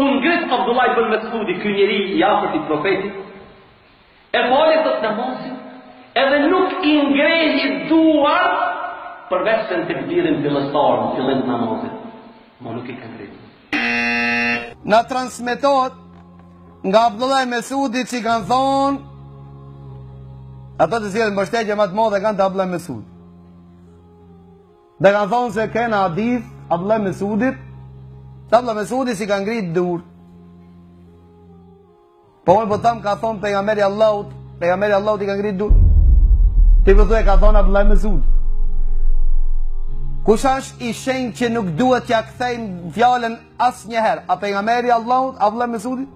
Nuk i ngrit Abdullah ibn Mesudi, ky njeri i afërt i profetit, e falte namazin, edhe nuk i ngrejke duart, përveç se në tekbirin fillestar, në fillim të namazit. Ma nuk i ka ngrit. Na transmetohet nga Abdullah Mesudi që kanë thonë Ata të cilët mbështetje më të madhe kanë te Abdullah Mesudi. Dhe kanë thonë se kena hadith të Abdullah Mesudit, Abdullah Mesudi s'i ka ngrit durt. Po unë po tham ka thonë pejgamberi i Allahut, pejgamberi i Allahut i ka ngritë durt. Ti po thue ka thonë Abdullah Mesudi. Kush është i shenjtë që nuk duhet t'ia kthejmë fjalën asnjëherë, a pejgamberit Allahut, a Abdullah Mesudit?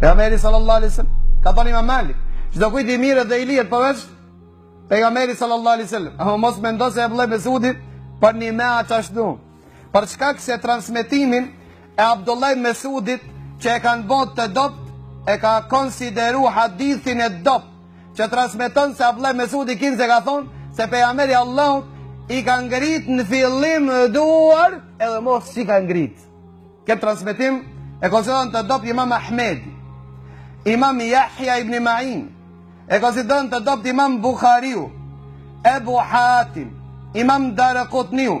Pejgamberit sallallahu alai sallam, ka thonë imam Malik. Çdo kujt i mirret dhe i lihet përveç pejgamberit sallallahu alai sallam. A mos mendo se Abdullah Mesudi përnjimend qashtu. Për shkak se transmetimin e Abdullah Mesudit që e kanë bo të dobët, e ka konsideru hadithin e dobët, që transmeton se Abdullah Mesudi kinse ka thonë, se pejgamberi i Allahut i ka ngrit në fillim duart edhe mo s'i ka ngrit këtë transmetim e konsideron të dobët imam Ahmedi imam Jahja ibn Ma'in e konsideron të dobët imam Buhariu Ebu Hatim imam Darekutniu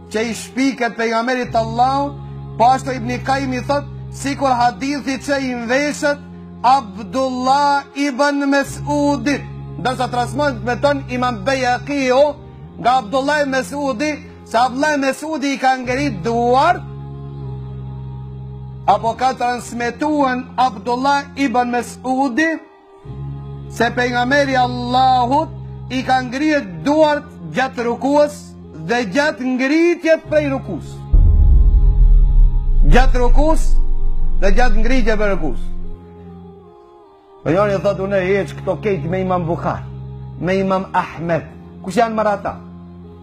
Që i shpiket pejgamberit të Allahut, po ashtu Ibn Kajimi thot, sikur hadithi që i mveshet Abdullah ibn Mesudit, ndërsa transmeton Imam Bejhekiu nga Abdullah ibn Mesudi, se Abdullah ibn Mesudi i ka ngrit duart apo ka transmetuar Abdullah ibn Mesudi Se pejgamberi i Allahut i ka ngrit duart gjatë rukusë dhe gjatë ngritjes prej rukusë. Gjatë rukusë dhe gjatë ngritjes prej rukusë. Po janë thot unë e heq këto krejt me Imam Buhari, me Imam Ahmed. Kush janë more ata?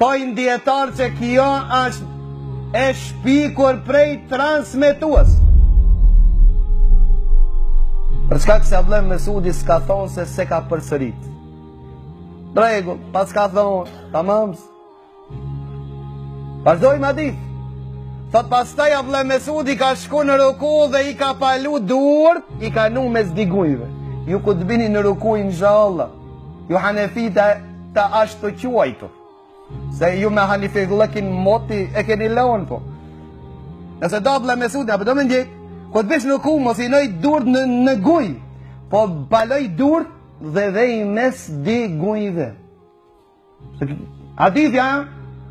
Thojnë dijetarët që kjo është e shpikur prej transmetuesit. Për shkak se Abdullah Mesudi s'ka thonë se s'e ka përsërit. Në rregull, po s'ka thonë, tamam. Vazhdojmë hadithin. Thot pastaj Abdullah Mesudi ka shku në ruku dhe i ka palu durt, i ka vnu mes dy gjujve. Ju kur të bini në ruku, inshallah. Ju hanefi të ashtuquajtu. Se ju me hanefillëkin moti e keni lon po. Nëse Abdullah Mesudin po do me ndjek, kur bish në ruku, mos i vnoj durët në, në guj, po paloj durët dhe vej mes dy gujve. Hadithi, a?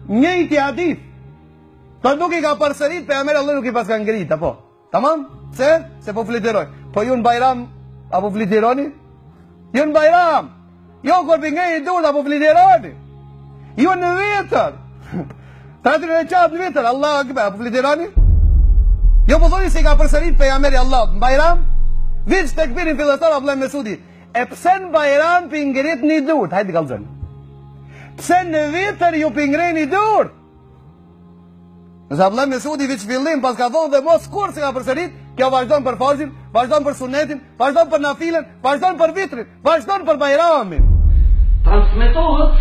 Njëjti hadith. Po nuk i ka përsërit pejgamberi Allah nuk i paska ngrit apo. Tamam? Se se po fluturoj. Po ju në Bajram a po fluturoni? Ju në Bajram. Jo kur pi ngrini durt a po fluturoni. Ju në vitër. Të tretin reqat në vitër, Allahu akbar, a po fluturoni? Jo po thoni s'i ka përsërit pejgamberi Allah në Bajram? Veç tekbirin fillestar Abdullah Mesudi. E pse në Bajram pi ngritni durt? Hajde kallzom. Pse në vitër ju pi ngritni durt? Nëse Abdullah Mesudi veç fillim paska thonë dhe mos kurrë s'e ka përsërit, kjo vazhdon për farzin, vazhdon për sunetin, vazhdon për nafilen, vazhdon për vitrin, vazhdon për Bajramin. Transmetohet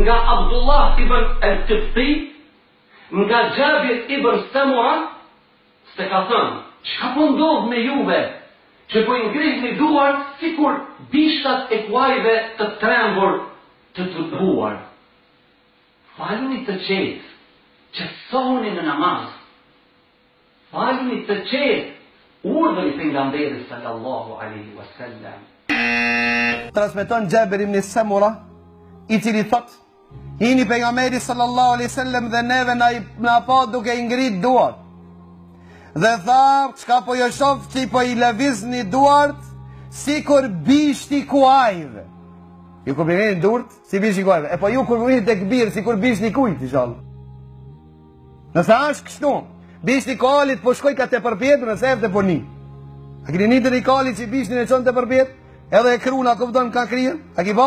nga Abdullah ibn al-Kibti, nga Xhabir ibn Samura, Se ka thënë, çka po ndodh me juve, që po i ngrihni duart sikur bishtat e kuajve të trembur të tërbuar? Faluni të qetë, qetësohuni në namaz. Faluni të qetë, urdhër i Pejgamberit sallallahu alejhi wasallam. Transmeton Xhabir ibn Samura, i cili thotë, Hini pejgamberi sallallahu alaihi wasallam dhe neve na na pa duke i ngrit duart. Dhe tha, çka po ju shof që po i lëvizni duart sikur bishti kuajve. Ju kur bëni duart si bishti kuajve. E po ju kur bini tekbir sikur bishti kujt inshallah. Nëse është kështu, bishti kalit po shkojka te përpjetë në sefte po ni. A keni një të rikali që i bishtin e çon te përpjetë Edhe e kruna këpëton ka kryen A ki po?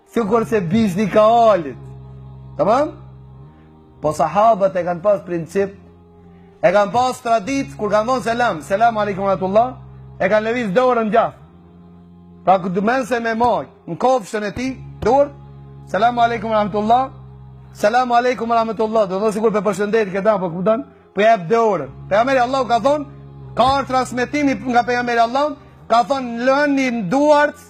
Sikurse bishti kalit. Tamam? Po sahabët e kanë pas princip, e kanë pas traditë, kur kanë dhonë selam, selam alejkum rahmetullah, e kanë lëviz dorën në gjafë. Pra këta në vend se me majt në kofshën e tij, dorën, selam alejkum rahmetullah, selam alejkum rahmetullah, dhe dhe sikur po përshëndet këta, për po këtë dënë, për po jep dorën. Pejgamberi Allah ka thonë, ka ardh transmetimi nga pejgamberi Allah, ka thonë lëni në duartë,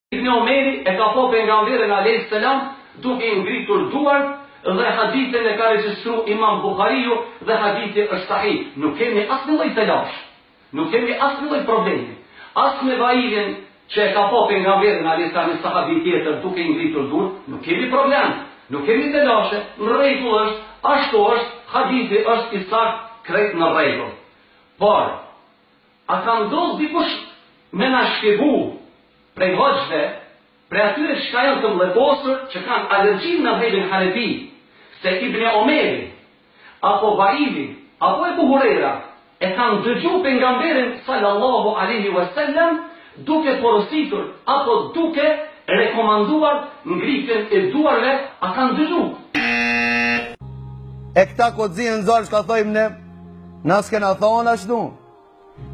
Ibn Omeri e ka pa pejgamberin alejhi selam duke i ngritur duart dhe hadithin e ka regjistru Imam Buhariu dhe hadithi është sahih. Nuk kemi asnjë lloj telashi, nuk kemi asnjë lloj problemi, as me Vailin që e ka pa pejgamberin alejhi selam një sahabi tjetër duke i ngritur duart, nuk kemi problem, nuk kemi telashe, në rregull është, ashtu është, hadithi është i saktë, krejt në rregull. Por. A ka ndodh dikush me na shpjegu prej hoxhve, prej atyre çka janë të mllefosur që kanë alergji në medhhebin hanefi, se Ibni Omeri, apo Vaili, apo Ebu Hurera e kanë dëgju pejgamberin sallallahu alaihi wasallam duke porositur apo duke rekomanduar ngritjen e duarve, a kanë dëgju? E këta kur zihen n'zor çka thojnë, ne, na s'kena thonë ashtu.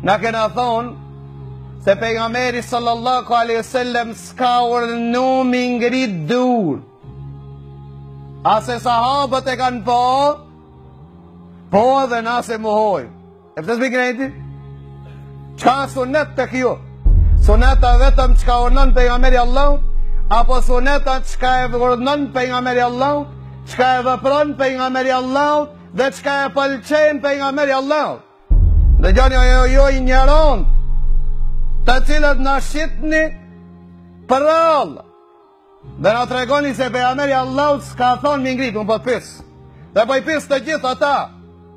Na kena thonë se pejgamberi sallallahu alaihi wasallam s'ka urdhnu m'i ngrit durt. A se sahabët e kanë pa? Po edhe na s'e mohojm. E pse s'i ngren ti? Ça sunet është kjo? Sunet a vetëm çka urdhnon pejgamberi Allahut? Apo sunet a çka e urdhnon pejgamberi Allahut? Çka e vepron pejgamberi Allahut? Dhe çka e pëlqen pejgamberi Allahut? Dhe gjeni o ju injorantë të cilët na shitni përralla dhe na tregoni se pejgamberi Allahut s'ka thonë me ngritë Unë prap po pys Dhe prap po pys të gjithë ata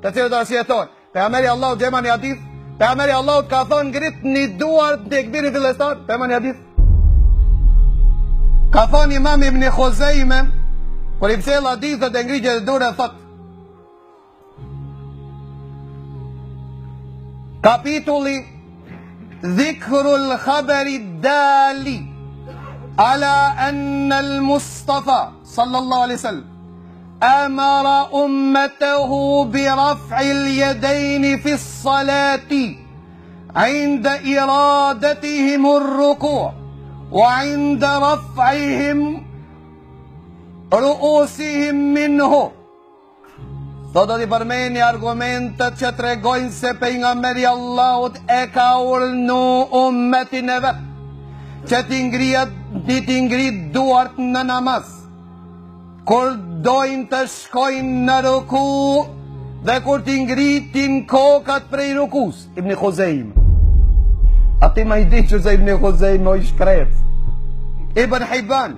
Të cilët është jeton Pejgamberi Allahut gjema një hadith Pejgamberi Allahut ka thonë ngritni duart në tekbirin fillestar Pejgamberi hadith Ka thonë imam ibn Khuzejme Kur i përcjell hadithet e ngritjes së durve Thotë Kapitulli ذكر الخبر الدال على أن المصطفى صلى الله عليه وسلم أمر أمته برفع اليدين في الصلاة عند إرادتهم الركوع وعند رفعهم رؤوسهم منه Do t'i përmendi argumentet që tregojnë se pejgamberi Allahut e ka urdhnu umetin e vet, që t'i ngrejnë, t'i t'i ngrit duart në namaz, kur dojnë të shkojnë në ruku, dhe kur t'i ngritin kokat prej rukusë, ibni Khuzejm. A ti ma i dijshëm se ibni Khuzejm o i shkretë. Ibn Hibban,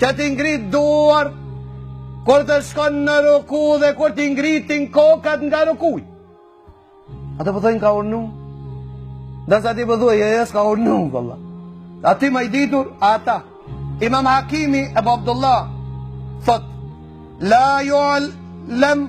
Që t'i ngrit duart Kur të shkon në ruku dhe kur t'i ngritin kokat nga rukuja Ata po thojnë po ka urdhnu Ndërsa ti po thu jo, jo, s'ka urdhnu vëlla. A ti ma i ditur a ata Imam Hakimi Ebu Abdullah Thot La ju'lem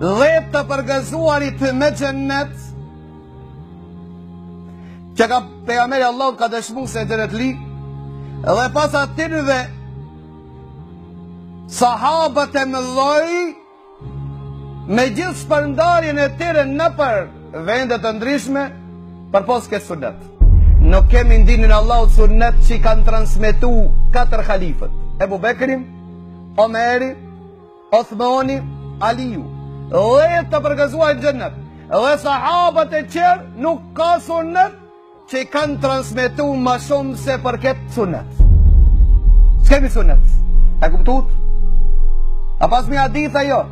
Dhjetë të përgëzuarit me xhennet Që ka pejgamberi Allahut ka dëshmu se e xhennetli Dhe pas atynve Sahabët e mëdhoj Me gjithë shpërndarjen e tyre nëpër vende të ndryshme Përpos këtë sunet Nuk kemi n'dinin Allahut sunet që i kanë transmitu Katër halifët Ebu Bekri Omeri Othmani Aliu Dhe të përgëzuarit me xhennet Dhe sahabët e tjerë nuk ka sunnet që e kanë transmetu ma shumë se për këtë sunnet S'kemi sunnet E kuptut? A pas me e dit a jo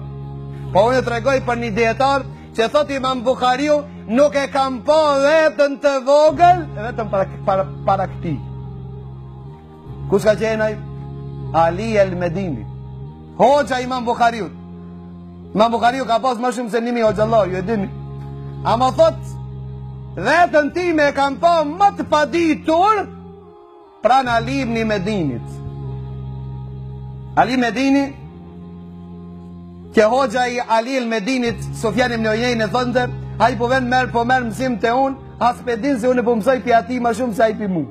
Po unë tregoj për një dijetar Që thot imam Bukhariu Nuk e kam pa vetën të vogël Vetën para, para, para këti Kush ka qenë ai? Ali el Medini. Hoxha i Imam Bukhariut. Imam Bukhariu ka pas më shumë se 1000 hoxhallar, ju e dini. Ama thot vetën time s'e kam pa më të paditur para Ali ibn Medinit. Ali Medini Kje hoxha i Ali el Medinit Sufjan ibn Ujejne thonte, ai po vjen merr po merr mësim te un, a s'pe din se unë po mësoj pi atij më shumë se ai pi mua.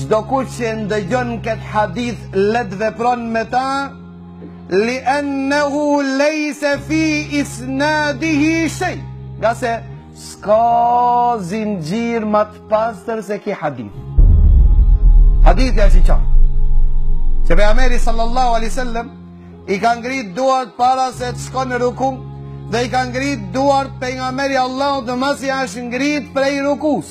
Çdokush që e ndëgjon këtë hadith le të vepron me ta li ennehu lejse fi isnadihi shej ngase s'ka zinxhir më të pastër se ki hadith hadithi është i qartë që pejgamberi sallallahu alaihi wasallam i ka ngrit duart para se të shkon në ruku dhe i ka ngrit duart pejgamberi Allahu edhe masi është ngrit prej rukus